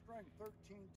string, 13